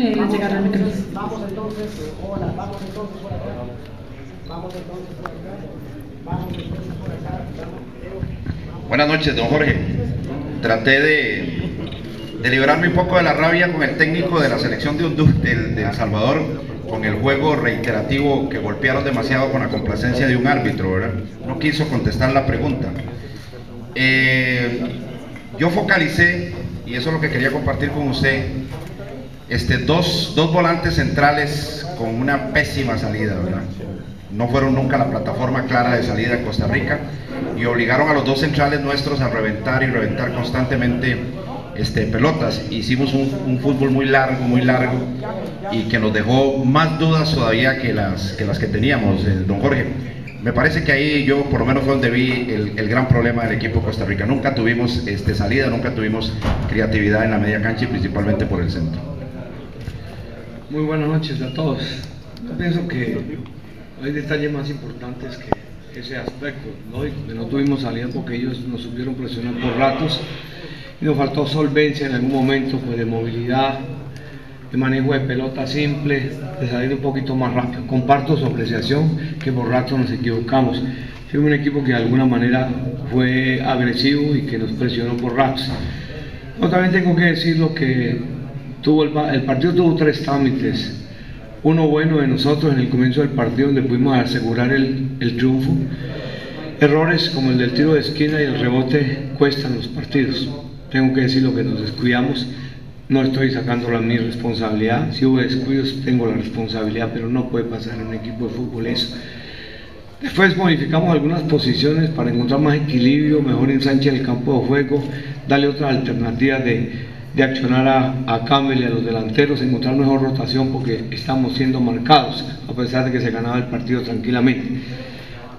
llegar al micrófono. Vamos entonces, hola, vamos entonces por acá. Vamos entonces por acá. Vamos entonces por acá. Vamos. Buenas noches, don Jorge. Traté de, de liberarme un poco de la rabia con el técnico de la selección de, Hondu- del- de El Salvador, con el juego reiterativo que golpearon demasiado con la complacencia de un árbitro, ¿verdad? No quiso contestar la pregunta. Eh, yo focalicé, y eso es lo que quería compartir con usted, este, dos, dos volantes centrales con una pésima salida, ¿verdad? No fueron nunca la plataforma clara de salida en Costa Rica y obligaron a los dos centrales nuestros a reventar y reventar constantemente este, pelotas. Hicimos un, fútbol muy largo, muy largo y que nos dejó más dudas todavía que las que, teníamos, eh, don Jorge. Me parece que ahí yo por lo menos fue donde vi el, el gran problema del equipo de Costa Rica. Nunca tuvimos este, salida, nunca tuvimos creatividad en la media cancha y principalmente por el centro. Muy buenas noches a todos. Yo pienso que hay detalles más importantes que ese aspecto, que no tuvimos salida porque ellos nos supieron presionar por ratos y nos faltó solvencia en algún momento, pues de movilidad, de manejo de pelota simple, de salir un poquito más rápido. Comparto su apreciación que por ratos nos equivocamos. Fuimos un equipo que de alguna manera fue agresivo y que nos presionó por ratos. Yo también tengo que decir lo que el, pa- el partido tuvo tres trámites. Uno bueno de nosotros en el comienzo del partido donde pudimos asegurar el, el triunfo. Errores como el del tiro de esquina y el rebote cuestan los partidos. Tengo que decir lo que nos descuidamos. No estoy sacando la mi responsabilidad. Si hubo descuidos tengo la responsabilidad, pero no puede pasar en un equipo de fútbol eso. Después modificamos algunas posiciones para encontrar más equilibrio, mejor ensanche del campo de juego, darle otras alternativas de, de accionar a, a Campbell y a los delanteros, encontrar mejor rotación porque estamos siendo marcados, a pesar de que se ganaba el partido tranquilamente.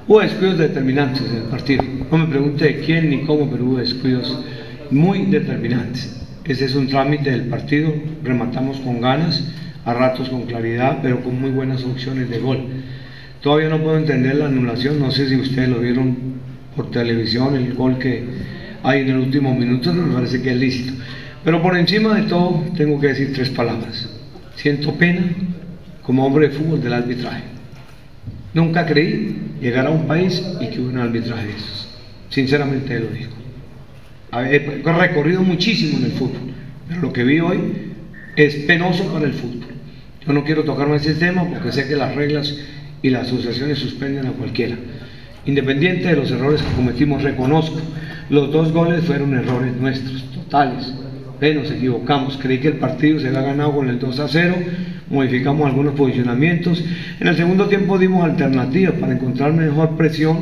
Hubo descuidos determinantes en el partido. No me pregunte quién ni cómo, pero hubo descuidos muy determinantes. Ese es un trámite del partido. Rematamos con ganas, a ratos con claridad, pero con muy buenas opciones de gol. Todavía no puedo entender la anulación. No sé si ustedes lo vieron por televisión, el gol que hay en el último minuto, me parece que es lícito. Pero por encima de todo, tengo que decir tres palabras. Siento pena como hombre de fútbol del arbitraje. Nunca creí llegar a un país y que hubiera un arbitraje de esos. Sinceramente lo digo. He recorrido muchísimo en el fútbol, pero lo que vi hoy es penoso para el fútbol. Yo no quiero tocarme ese tema porque sé que las reglas y las asociaciones suspenden a cualquiera. Independiente de los errores que cometimos, reconozco, los dos goles fueron errores nuestros, totales. Pero nos equivocamos, creí que el partido se había ganado con el 2 a 0, modificamos algunos posicionamientos. En el segundo tiempo dimos alternativas para encontrar mejor presión,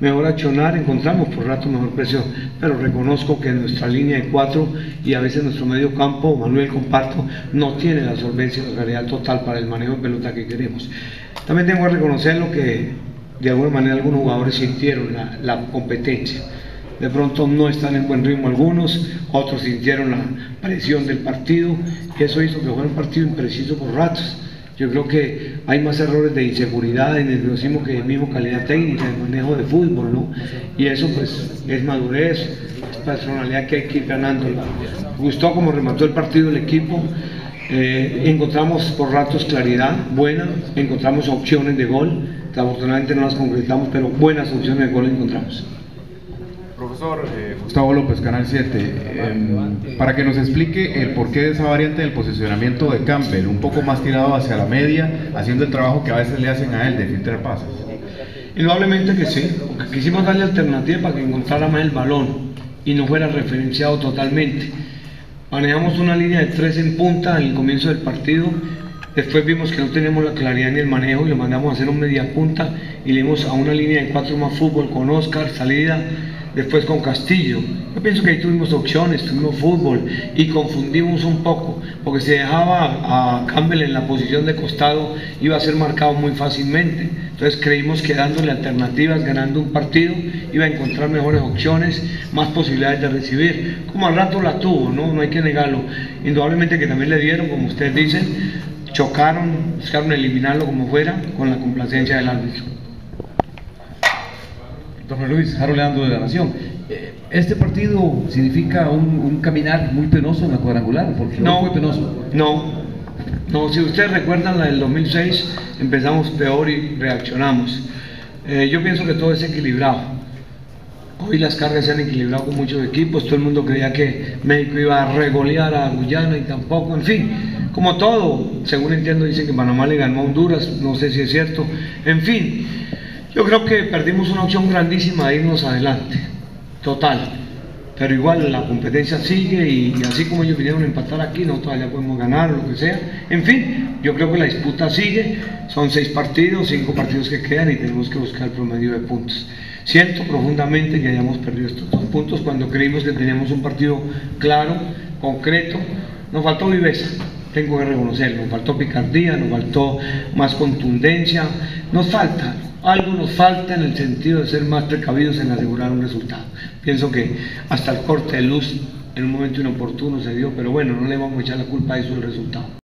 mejor accionar, encontramos por rato mejor presión, pero reconozco que nuestra línea de cuatro y a veces nuestro medio campo, Manuel comparto, no tiene la solvencia y total para el manejo de pelota que queremos. También tengo que reconocer lo que de alguna manera algunos jugadores sintieron la competencia. De pronto no están en buen ritmo algunos, otros sintieron la presión del partido, eso hizo que fuera un partido impreciso por ratos. Yo creo que hay más errores de inseguridad, de nerviosismo que de mismo calidad técnica, de manejo de fútbol, ¿no? Y eso pues es madurez, es personalidad que hay que ir ganando. Gustó como remató el partido el equipo, eh, encontramos por ratos claridad buena, encontramos opciones de gol, que afortunadamente no las concretamos, pero buenas opciones de gol encontramos. Profesor eh, Gustavo López, Canal 7, em, para que nos explique el porqué de esa variante del posicionamiento de Campbell, un poco más tirado hacia la media, haciendo el trabajo que a veces le hacen a él de filtrar pases. Indudablemente que sí, porque quisimos darle alternativa para que encontrara más el balón y no fuera referenciado totalmente. Manejamos una línea de tres en punta el comienzo del partido, después vimos que no teníamos la claridad en el manejo y lo mandamos a hacer un media punta y le dimos a una línea de cuatro más fútbol con Oscar, salida, después con Castillo. Yo pienso que ahí tuvimos opciones, tuvimos fútbol y confundimos un poco, porque si dejaba a Campbell en la posición de costado iba a ser marcado muy fácilmente. Entonces creímos que dándole alternativas, ganando un partido, iba a encontrar mejores opciones, más posibilidades de recibir. Como al rato la tuvo, ¿no? No hay que negarlo. Indudablemente que también le dieron, como ustedes dicen, chocaron, buscaron eliminarlo como fuera, con la complacencia del árbitro. Don Luis, Harold Leandro de la Nación. Eh, Este partido significa un, un caminar muy penoso en la cuadrangular, porque no No, fue penoso. no, No, si ustedes recuerdan la del 2006, empezamos peor y reaccionamos. Eh, yo pienso que todo es equilibrado. Hoy las cargas se han equilibrado con muchos equipos, todo el mundo creía que México iba a regolear a Guyana y tampoco, en fin, como todo, según entiendo dicen que Panamá le ganó a Honduras, no sé si es cierto, en fin, yo creo que perdimos una opción grandísima de irnos adelante, total, pero igual la competencia sigue y, así como ellos vinieron a empatar aquí, nosotros todavía podemos ganar o lo que sea, en fin, yo creo que la disputa sigue, son seis partidos, cinco partidos que quedan y tenemos que buscar el promedio de puntos. Siento profundamente que hayamos perdido estos dos puntos cuando creímos que teníamos un partido claro, concreto. Nos faltó viveza, tengo que reconocerlo, nos faltó picardía, nos faltó más contundencia, nos falta, algo nos falta en el sentido de ser más precavidos en asegurar un resultado. Pienso que hasta el corte de luz en un momento inoportuno se dio, pero bueno, no le vamos a echar la culpa a eso del resultado.